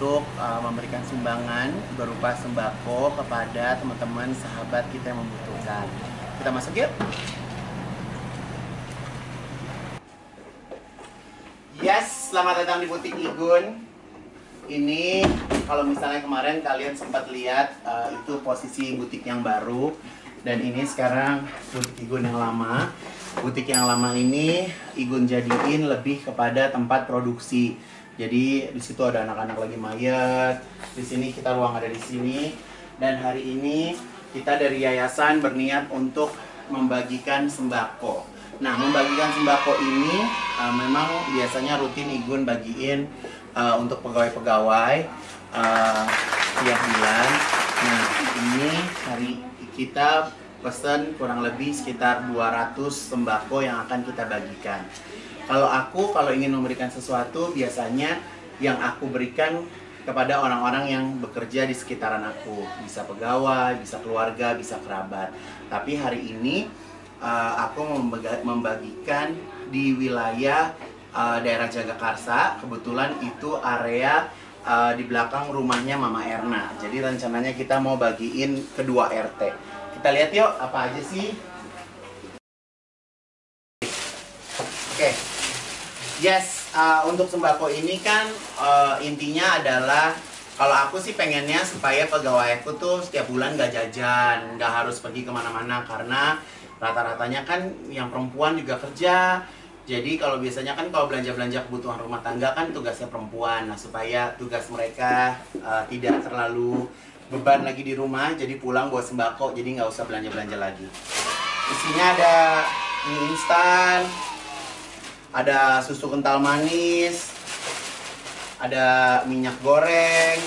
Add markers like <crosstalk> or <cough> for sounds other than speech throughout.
untuk uh, memberikan sumbangan berupa sembako kepada teman-teman sahabat kita yang membutuhkan. Kita masuk yuk. Yes, selamat datang di butik Igun. Ini kalau misalnya kemarin kalian sempat lihat uh, itu posisi butik yang baru dan ini sekarang butik Igun yang lama. Butik yang lama ini Igun jadiin lebih kepada tempat produksi. Jadi di situ ada anak-anak lagi mayat. Di sini kita ruang ada di sini. Dan hari ini kita dari yayasan berniat untuk membagikan sembako. Nah, membagikan sembako ini uh, memang biasanya rutin Igun bagiin uh, untuk pegawai-pegawai uh, tiap bulan. Nah, ini hari kita pesan kurang lebih sekitar 200 sembako yang akan kita bagikan. Kalau aku kalau ingin memberikan sesuatu biasanya yang aku berikan kepada orang-orang yang bekerja di sekitaran aku, bisa pegawai, bisa keluarga, bisa kerabat. Tapi hari ini uh, aku membagikan di wilayah uh, daerah Jagakarsa. Kebetulan itu area uh, di belakang rumahnya Mama Erna. Jadi rencananya kita mau bagiin kedua RT. Kita lihat yuk apa aja sih. Oke. Yes, uh, untuk sembako ini kan uh, intinya adalah kalau aku sih pengennya supaya pegawai aku tuh setiap bulan gak jajan, gak harus pergi ke mana-mana karena rata-ratanya kan yang perempuan juga kerja. Jadi kalau biasanya kan kalau belanja-belanja kebutuhan rumah tangga kan tugasnya perempuan. Nah supaya tugas mereka uh, tidak terlalu beban lagi di rumah jadi pulang buat sembako jadi nggak usah belanja belanja lagi isinya ada mie instan ada susu kental manis ada minyak goreng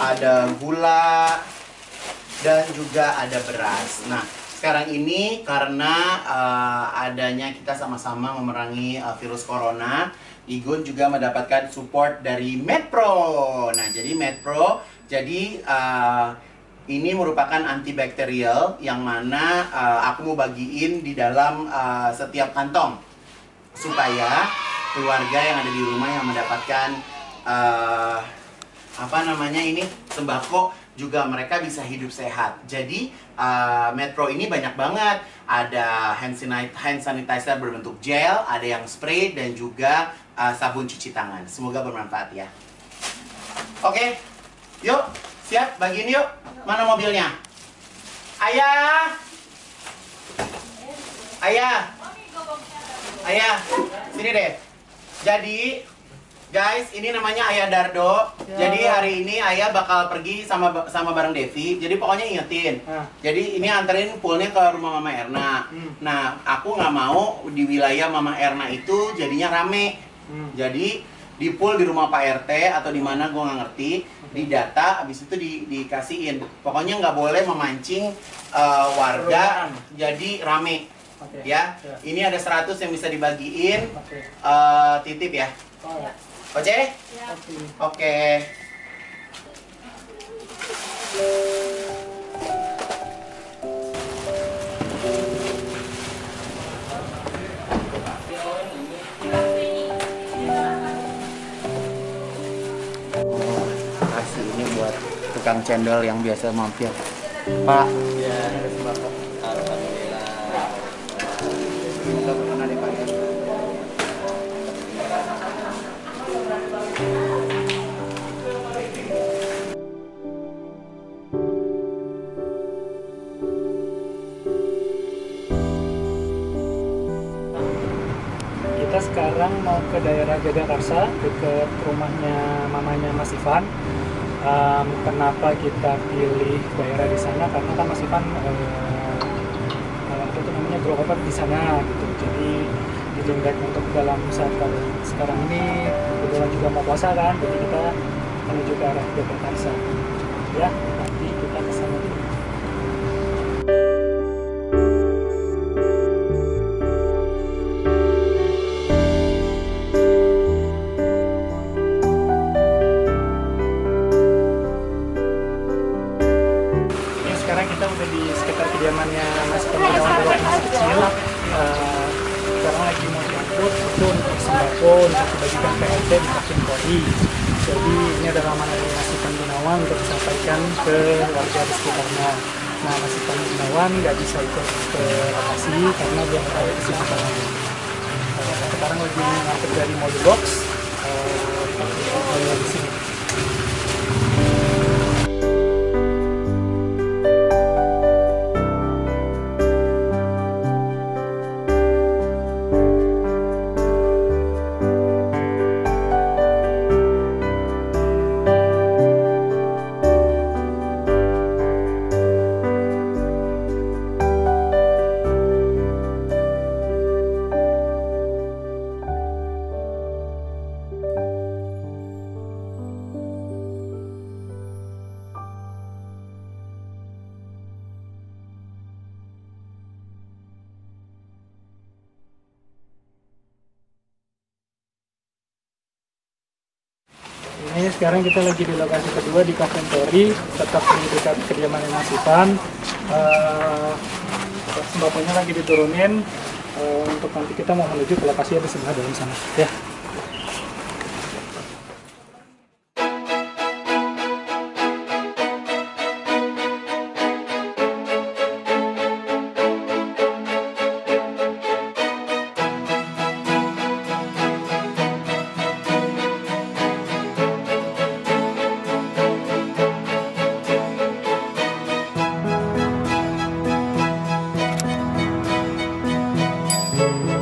ada gula dan juga ada beras nah sekarang ini karena uh, adanya kita sama-sama memerangi uh, virus corona Igun juga mendapatkan support dari MedPro. Nah, jadi MedPro jadi uh, ini merupakan antibakterial yang mana uh, aku mau bagiin di dalam uh, setiap kantong supaya keluarga yang ada di rumah yang mendapatkan uh, apa namanya ini sembako juga mereka bisa hidup sehat. Jadi uh, Metro ini banyak banget. Ada hand sanitizer berbentuk gel, ada yang spray dan juga uh, sabun cuci tangan. Semoga bermanfaat ya. Oke, okay. Yuk, siap, bagiin yuk. Mana mobilnya? Ayah. Ayah. Ayah, sini deh. Jadi, guys, ini namanya Ayah Dardo. Ya. Jadi hari ini Ayah bakal pergi sama sama bareng Devi. Jadi pokoknya ingetin. Ya. Jadi ini anterin poolnya ke rumah Mama Erna. Hmm. Nah, aku nggak mau di wilayah Mama Erna itu jadinya rame. Hmm. Jadi di pool di rumah Pak RT atau di mana gue nggak ngerti di data habis itu di, dikasihin pokoknya nggak boleh memancing uh, warga jadi rame okay. ya. ya ini ada 100 yang bisa dibagiin okay. uh, eh, titip ya oh, ya. Oce? Ya. Oke. Okay. Tukang cendol yang biasa mampir. Pak. Ya, Alhamdulillah. Kita sekarang mau ke daerah Jagakarsa, dekat rumahnya mamanya Mas Ivan um, kenapa kita pilih daerah di sana? Karena kan masih kan uh, itu namanya grow over di sana gitu. Jadi ditunjuk untuk dalam saat sekarang ini kebetulan juga mau puasa kan jadi kita menuju ke arah Jakarta ya PRT di Kapten Polri. Jadi ini adalah amanah dari Masipan Gunawan untuk disampaikan ke warga di sekitarnya. Nah, Masipan Gunawan nggak bisa ikut ke lokasi karena dia ada kesibukan lain. Uh, sekarang lagi ngantar dari Mall Box, uh, di sini. Sekarang kita lagi di lokasi kedua di Kaventori, tetap di dekat kediaman Mas Ivan. Uh, sembako-nya lagi diturunin uh, untuk nanti kita mau menuju ke lokasi yang di sebelah dalam sana. Ya. Oke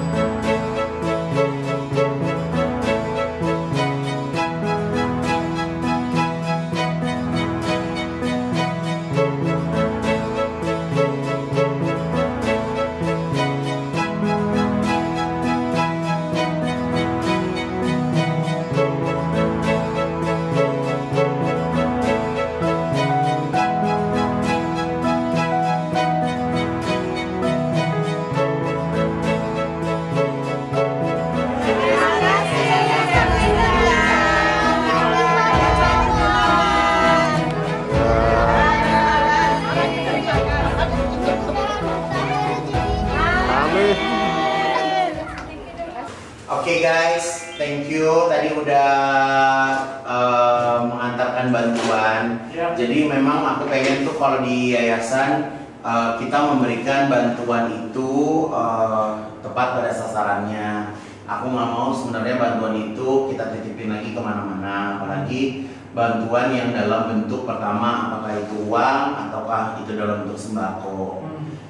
kalau di yayasan uh, kita memberikan bantuan itu uh, tepat pada sasarannya. Aku nggak mau sebenarnya bantuan itu kita titipin lagi ke mana-mana, apalagi bantuan yang dalam bentuk pertama apakah itu uang ataukah itu dalam bentuk sembako.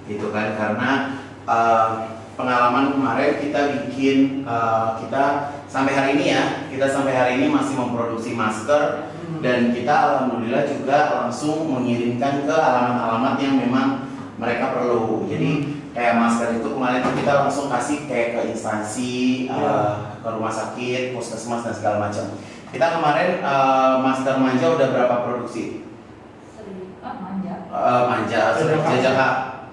Gitu kan karena uh, pengalaman kemarin kita bikin uh, kita sampai hari ini ya kita sampai hari ini masih memproduksi masker dan kita alhamdulillah juga langsung mengirimkan ke alamat-alamat yang memang mereka perlu. Jadi kayak masker itu kemarin kita langsung kasih kayak ke instansi uh, ke rumah sakit puskesmas dan segala macam. Kita kemarin uh, masker manja udah berapa produksi? Seribu ah manja. Uh, manja. Jajaka. jajaka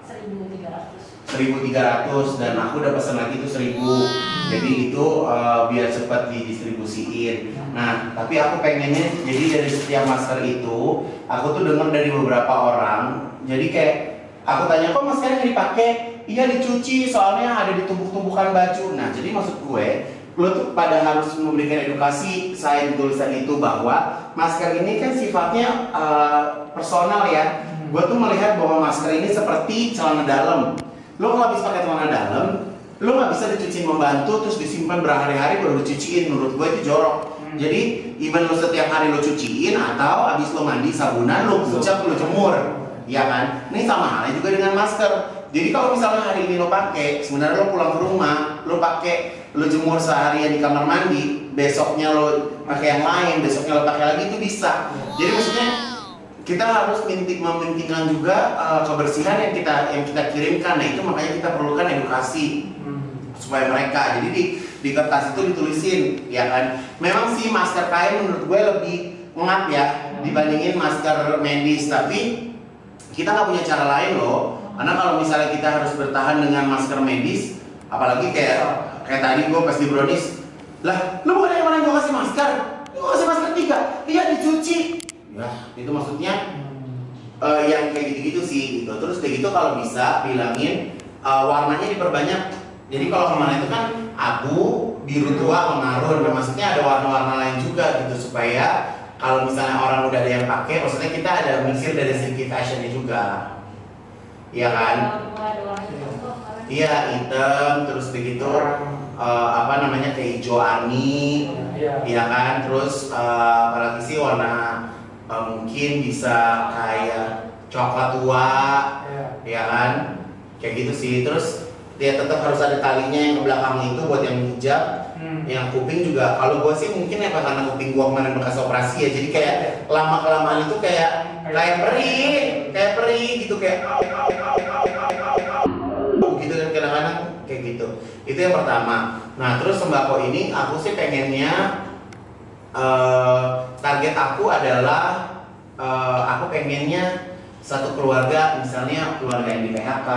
seribu tiga ratus. 1300 dan aku udah pesan lagi tuh 1000 jadi itu uh, biar cepat didistribusiin. Nah tapi aku pengennya jadi dari setiap masker itu aku tuh dengar dari beberapa orang. Jadi kayak aku tanya kok maskernya dipakai? Iya dicuci soalnya ada di tumpuk-tumpukan baju. Nah jadi maksud gue lo tuh pada harus memberikan edukasi saya di tulisan itu bahwa masker ini kan sifatnya uh, personal ya. Gue tuh melihat bahwa masker ini seperti celana dalam. Lo kalau habis pakai celana dalam lo nggak bisa dicuci membantu terus disimpan berhari-hari baru dicuciin menurut gue itu jorok. Hmm. jadi even lo setiap hari lo cuciin atau habis lo mandi sabunan lo kucap lo jemur ya kan? Ini sama halnya juga dengan masker. Jadi kalau misalnya hari ini lo pakai sebenarnya lo pulang ke rumah lo pakai lo jemur seharian di kamar mandi besoknya lo pakai yang lain besoknya lo pakai lagi itu bisa. Jadi maksudnya kita harus mintik mementingkan juga uh, kebersihan yang kita yang kita kirimkan. Nah itu makanya kita perlukan edukasi supaya mereka. Jadi di di kertas itu ditulisin ya kan? Memang sih masker kain menurut gue lebih ngap ya dibandingin masker medis. Tapi kita nggak punya cara lain loh. Karena kalau misalnya kita harus bertahan dengan masker medis apalagi kayak kayak tadi gue pas di brownies lah lu bukan yang mana gue kasih masker? Lu kasih masker tiga? Iya dicuci. Ya itu maksudnya eh, yang kayak gitu-gitu sih gitu. Terus kayak gitu kalau bisa bilangin eh, warnanya diperbanyak Jadi kalau kemarin itu kan abu, biru tua, mengarun. Nah, maksudnya ada warna-warna lain juga gitu supaya kalau misalnya orang udah ada yang pakai, maksudnya kita ada mikir dari segi fashionnya juga. Iya kan? Iya, hitam, terus begitu eh, apa namanya kayak hijau army, Iya. Iya kan, terus eh, apalagi sih warna eh, mungkin bisa kayak coklat tua, Iya. ya kan, kayak gitu sih. Terus dia tetap harus ada talinya yang ke belakang itu buat yang hijab, Hmm. yang kuping juga. Kalau gue sih mungkin ya karena kuping gua kemarin bekas operasi ya, jadi kayak lama kelamaan itu kayak kayak perih, kayak perih gitu kayak gitu kan kadang-kadang kayak gitu. Itu yang pertama. Nah terus sembako ini aku sih pengennya eh, target aku adalah eh, aku pengennya satu keluarga misalnya keluarga yang di PHK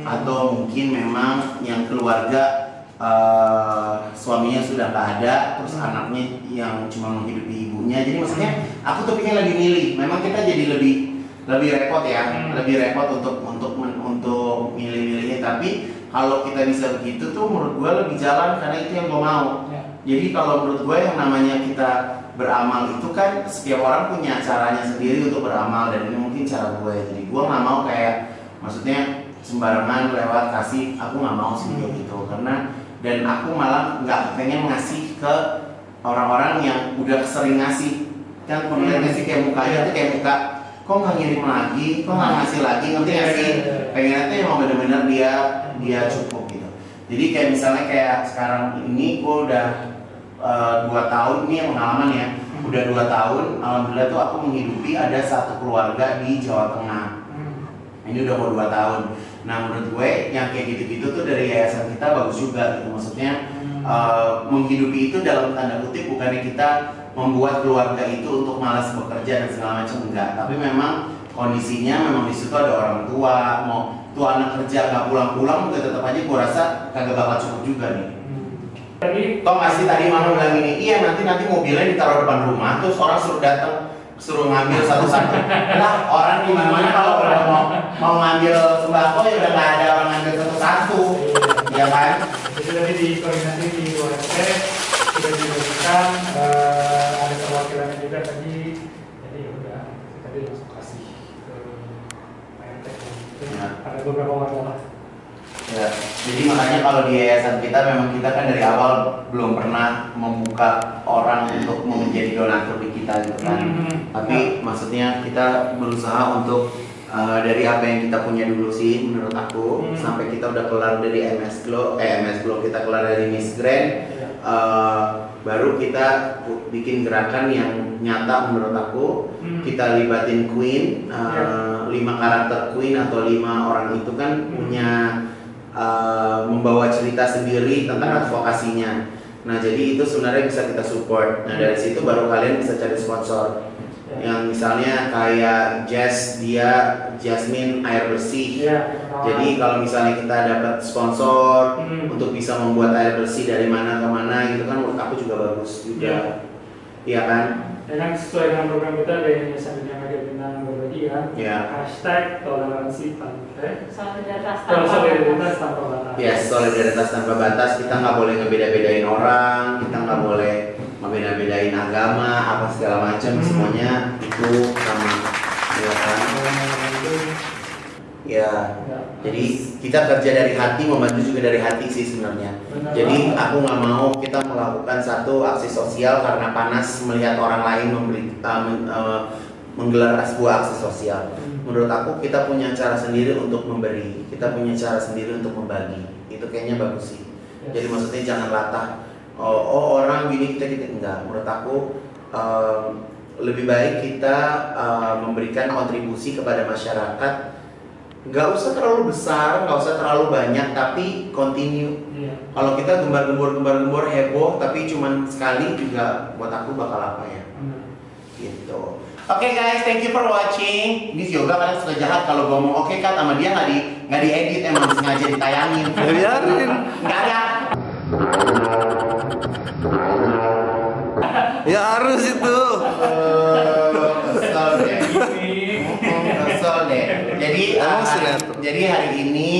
Hmm. atau mungkin memang yang keluarga eh, suaminya sudah nggak ada terus Hmm. anaknya yang cuma menghidupi ibunya jadi maksudnya aku tuh pengen lebih milih memang kita jadi lebih lebih repot ya Hmm. lebih repot untuk untuk untuk milih-milihnya tapi kalau kita bisa begitu tuh menurut gua lebih jalan karena itu yang gua mau Iya. jadi kalau menurut gue yang namanya kita beramal itu kan setiap orang punya caranya sendiri untuk beramal dan ini mungkin cara gue. Jadi gue nggak mau kayak maksudnya sembarangan lewat kasih. Aku nggak mau sih kayak gitu karena dan aku malah nggak pengen ngasih ke orang-orang yang udah sering ngasih. Kan pernah Hmm. ngasih kayak mukanya tuh kayak muka kok nggak ngirim lagi, kok nggak ngasih lagi, ngerti nggak sih? Iya, iya, iya. Pengennya tuh emang bener-bener dia dia cukup gitu. Jadi kayak misalnya kayak sekarang ini gue udah eh, dua tahun ini yang pengalaman ya, udah dua tahun. Alhamdulillah tuh aku menghidupi ada satu keluarga di Jawa Tengah. Hmm. Ini udah mau dua tahun. Nah menurut gue yang kayak gitu-gitu tuh dari yayasan kita bagus juga gitu. Maksudnya Hmm. eh, menghidupi itu dalam tanda kutip bukannya kita membuat keluarga itu untuk malas bekerja dan segala macam enggak. Tapi memang kondisinya memang di situ ada orang tua mau tuh anak kerja nggak pulang-pulang juga tetap aja gue rasa kagak bakal cukup juga nih. Tadi Toh masih tadi mama bilang gini, iya nanti nanti mobilnya ditaruh depan rumah, terus orang suruh datang suruh ngambil satu-satu. lah orang di mana kalau udah mau mau ngambil sembako ya udah nggak ada orang ngambil satu-satu, ya kan? Jadi tadi di koordinasi di luar RT sudah dilakukan eh, ada perwakilannya juga tadi. Jadi ya udah tadi langsung kasih ke Pak RT. Gitu. Ya. Ada beberapa warga. Ya, jadi makanya kalau di yayasan kita memang kita kan dari awal belum pernah membuka orang untuk menjadi donatur di kita gitu kan. Hmm. Tapi maksudnya kita berusaha untuk uh, dari apa yang kita punya dulu sih menurut aku Hmm. sampai kita udah kelar dari MS Glow, eh MS Glow kita kelar dari Miss Grand, uh, baru kita bikin gerakan yang nyata menurut aku. Hmm. Kita libatin Queen, uh, lima karakter Queen atau lima orang itu kan Hmm. punya uh, membawa cerita sendiri tentang Hmm. advokasinya. Nah jadi itu sebenarnya bisa kita support. Nah dari situ baru kalian bisa cari sponsor Ya. yang misalnya kayak Jazz dia Jasmine air bersih Iya. jadi kalau misalnya kita dapat sponsor Hmm. untuk bisa membuat air bersih dari mana ke mana gitu kan menurut aku juga bagus juga iya kan Ya kan sesuai dengan program kita ada Yayasan Dunia Media Bintang Berbagi kan. Iya. Hashtag toleransi tanpa Solidaritas Kalau tanpa solidaritas batas. tanpa batas. ya solidaritas tanpa batas kita nggak boleh ngebeda-bedain orang kita nggak boleh ngebeda-bedain agama apa segala macam Hmm. semuanya itu sama ya kan ya Ya. jadi kita kerja dari hati membantu juga dari hati sih sebenarnya Benar Jadi banget. aku nggak mau kita melakukan satu aksi sosial karena panas melihat orang lain memberi, uh, men- uh, menggelar sebuah aksi sosial. Menurut aku kita punya cara sendiri untuk memberi, kita punya cara sendiri untuk membagi. Itu kayaknya bagus sih. Yes. Jadi maksudnya jangan latah. Oh, oh, orang gini kita gitu enggak. Menurut aku um, lebih baik kita uh, memberikan kontribusi kepada masyarakat. Nggak usah terlalu besar, nggak usah terlalu banyak, tapi continue Iya. kalau kita gembar-gembor gembar-gembor heboh tapi cuman sekali juga buat aku bakal apa ya benar. gitu oke guys thank you for watching. Ini si Yoga kadang suka jahat kalau gue ngomong oke kan sama dia nggak di nggak diedit emang sengaja ditayangin. <laughs> Ya, biarin. nggak ada. Ya harus itu. Kesel deh <laughs> kesel deh jadi uh, jadi hari ini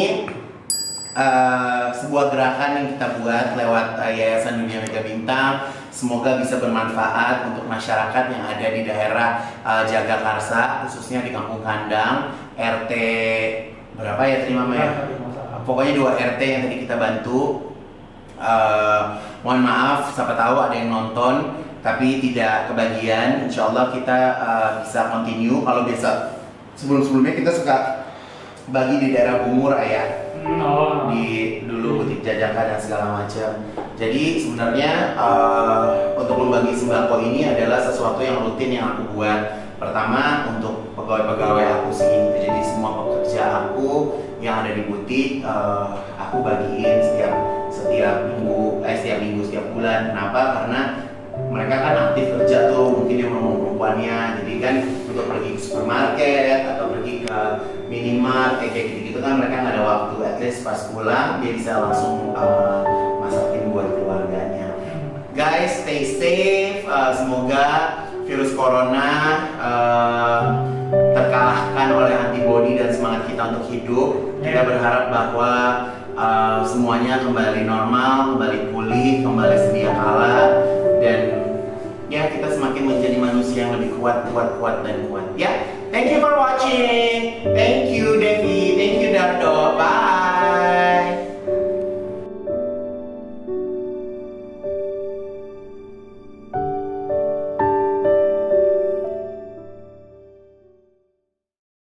eh, sebuah gerakan yang kita buat lewat uh, Yayasan Dunia Mega Bintang. Semoga bisa bermanfaat untuk masyarakat yang ada di daerah uh, Jagakarsa, khususnya di Kampung Kandang, RT berapa ya terima ya? Pokoknya dua RT yang tadi kita bantu. Uh, mohon maaf, siapa tahu ada yang nonton tapi tidak kebagian. Insya Allah kita uh, bisa continue. Kalau biasa sebelum-sebelumnya kita suka bagi di daerah Bungur ayah Oh. di dulu butik jajakan dan segala macam. Jadi sebenarnya uh, untuk membagi sembako ini adalah sesuatu yang rutin yang aku buat. Pertama untuk pegawai-pegawai aku sih. Jadi semua pekerja aku yang ada di butik uh, aku bagiin setiap setiap minggu, eh setiap minggu setiap bulan. Kenapa? Karena mereka kan aktif kerja tuh mungkin yang mau perempuannya jadi kan untuk pergi ke supermarket atau ke minimart kayak gitu gitu kan mereka nggak ada waktu. At least pas pulang dia bisa langsung uh, masakin buat keluarganya. Guys stay safe uh, semoga virus corona uh, terkalahkan oleh antibody dan semangat kita untuk hidup. Kita berharap bahwa uh, semuanya kembali normal kembali pulih kembali sedia kala. Dan ya kita semakin menjadi manusia yang lebih kuat, kuat, kuat dan kuat. Ya, thank you for watching. Thank you Devi, thank you Dardo. Bye.